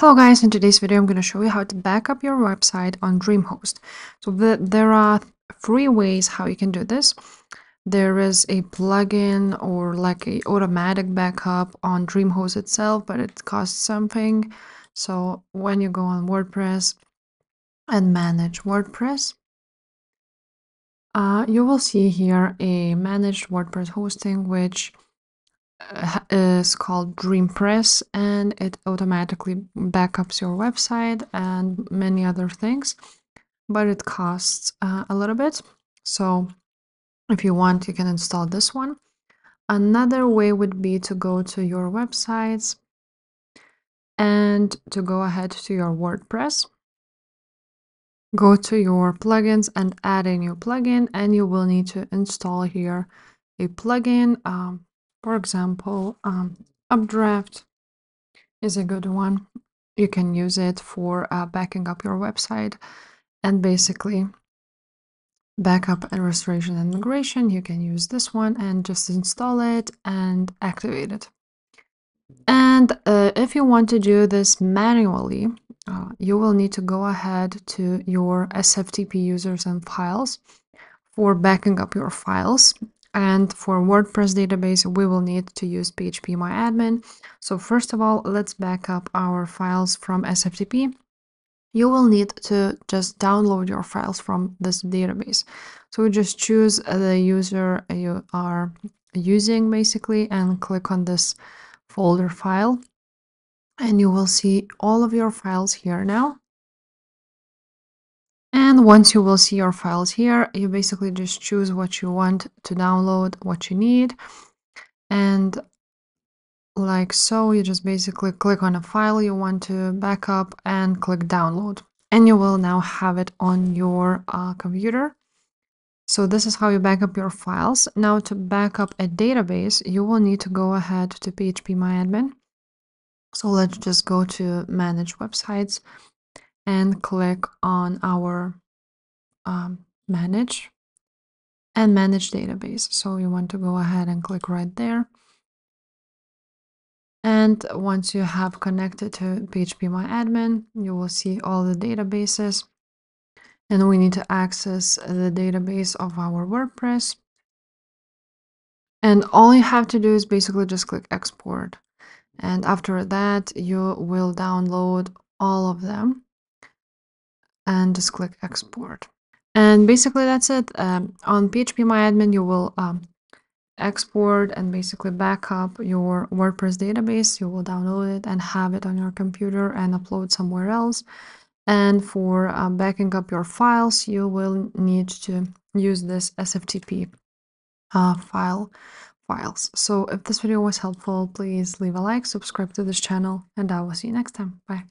Hello guys, in today's video I'm going to show you how to back up your website on DreamHost. So the, there are three ways how you can do this. There is a plugin or like a automatic backup on DreamHost itself, but it costs something. So when you go on WordPress and manage WordPress, uh, you will see here a managed WordPress hosting, which is called DreamPress and it automatically backups your website and many other things, but it costs uh, a little bit. So if you want, you can install this one. Another way would be to go to your websites and to go ahead to your WordPress. Go to your plugins and add a new plugin and you will need to install here a plugin. Um, for example, um, Updraft is a good one. You can use it for uh, backing up your website and basically backup and restoration and migration. You can use this one and just install it and activate it. And uh, if you want to do this manually, uh, you will need to go ahead to your SFTP users and files for backing up your files and for WordPress database, we will need to use phpMyAdmin. So first of all, let's back up our files from SFTP. You will need to just download your files from this database. So we just choose the user you are using basically and click on this folder file. And you will see all of your files here now. And once you will see your files here, you basically just choose what you want to download, what you need. And like so, you just basically click on a file you want to backup and click download. And you will now have it on your uh, computer. So this is how you back up your files. Now to back up a database, you will need to go ahead to phpMyAdmin. So let's just go to manage websites and click on our um, manage and manage database. So you want to go ahead and click right there. And once you have connected to phpMyAdmin, you will see all the databases. And we need to access the database of our WordPress. And all you have to do is basically just click export. And after that, you will download all of them and just click export. And basically that's it. Um, on phpMyAdmin, you will um, export and basically back up your WordPress database. You will download it and have it on your computer and upload somewhere else. And for um, backing up your files, you will need to use this SFTP uh, file files. So if this video was helpful, please leave a like, subscribe to this channel, and I will see you next time. Bye.